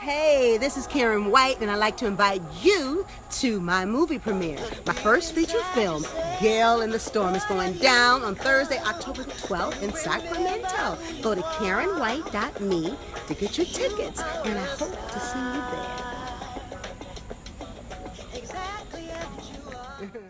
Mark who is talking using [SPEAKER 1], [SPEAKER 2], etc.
[SPEAKER 1] Hey, this is Karyn White, and I'd like to invite you to my movie premiere. My first feature film, Gale and the Storm, is going down on Thursday, October 12th in Sacramento. Go to KarynWhite.me to get your tickets, and I hope to see you there.